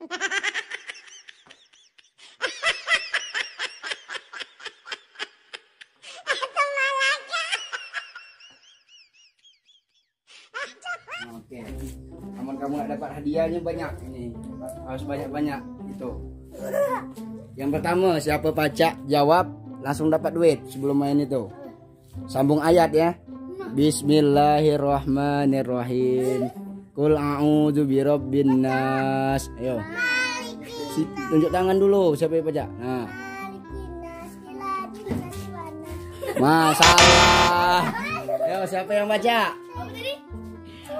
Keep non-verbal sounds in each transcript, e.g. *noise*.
Oke. Namun kamu nggak dapat hadiahnya banyak ini. Harus banyak-banyak itu. Yang pertama siapa pacak jawab langsung dapat duit sebelum main itu. Sambung ayat ya. Bismillahirrahmanirrahim. Kul a'udzu birabbin nas. Ayo. Si, tunjuk tangan dulu siapa yang pacak. Nah. Masalah. Ayo siapa yang baca?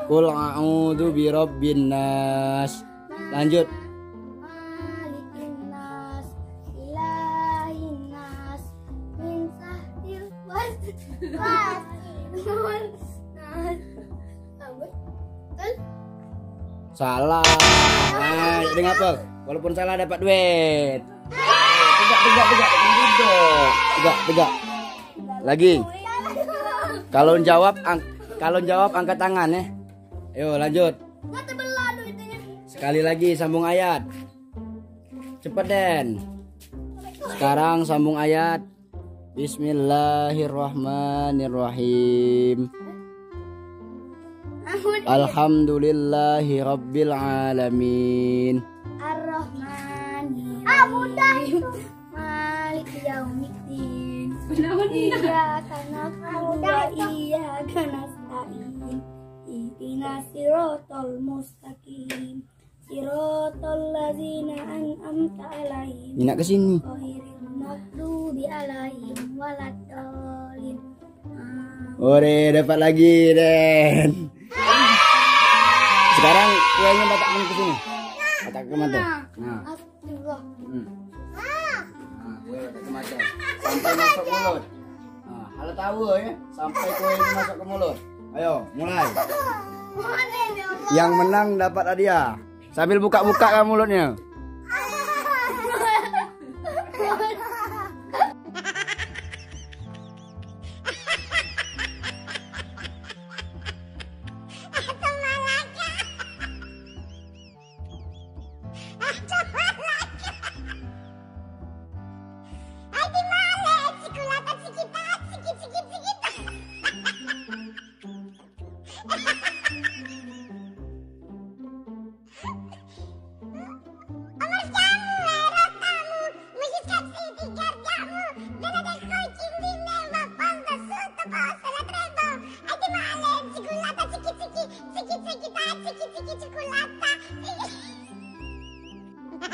Kul a'udzu birabbin nas. Lanjut. Salah. Nah, dengan apa? Walaupun salah dapat duit. Tegak, tegak, tegak. Duduk. Tegak, tegak. Lagi. Kalau jawab, kalau jawab angkat tangan ya. Ayo lanjut. Sekali lagi sambung ayat. Cepet Den. Sekarang sambung ayat. Bismillahirrahmanirrahim. Alhamdulillahi rabbil alamin. Ar-Rahman. Ah, mudah itu. Malik yaumiddin. Iyyaka na'budu wa iyyaka nasta'in. Ihdinas siratal mustaqim. Siratal ladzina an'amta 'alaihim. Ini nak ke sini. Ghairil maghdubi 'alaihim waladdallin. Amin. Ore, dapat lagi, Den. Sekarang kuenya batakkan ke sini. Batak ke mata. Nah, hmm. Nah, kue batak ke mata. Sampai masuk mulut. Nah, halo tahu ya, sampai kue masuk ke mulut. Ayo, mulai. Yang menang dapat hadiah. Sambil buka-buka kan mulutnya. I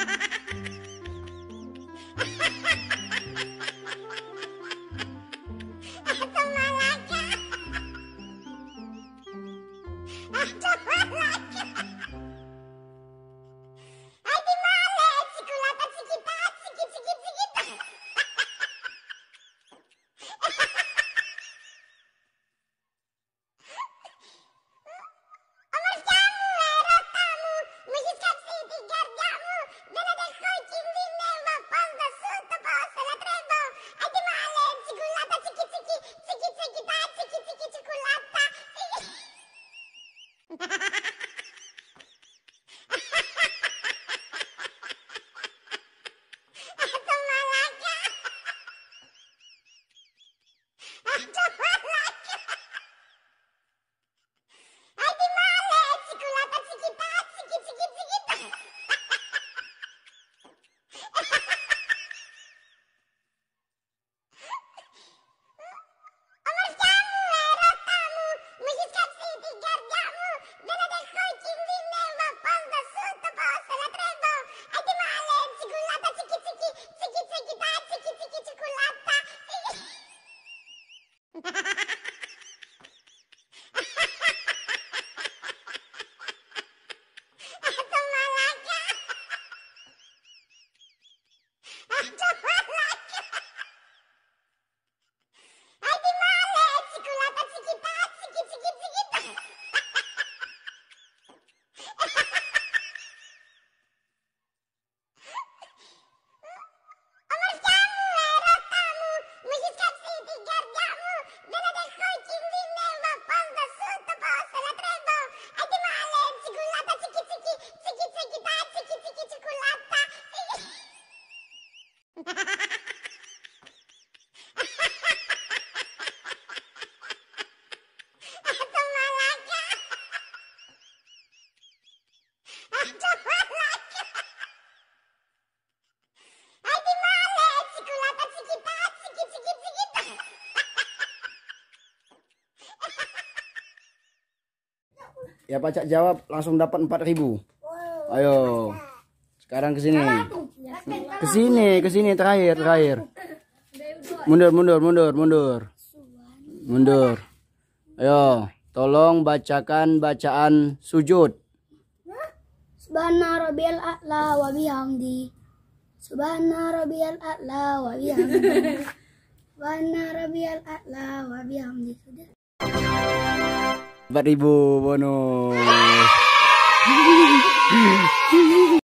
don't like it. Ya pacak jawab langsung dapat 4000. Ayo. Sekarang ke sini. Ke sini, ke sini terakhir, terakhir. Mundur, mundur, mundur, mundur. Mundur. Ayo, tolong bacakan bacaan sujud. Subhana rabbiyal a'la wa bihamdi. Subhana rabbiyal a'la wa bihamdi. *laughs* Subhana rabbiyal a'la wa bihamdi. Sudah. 4000 bonus.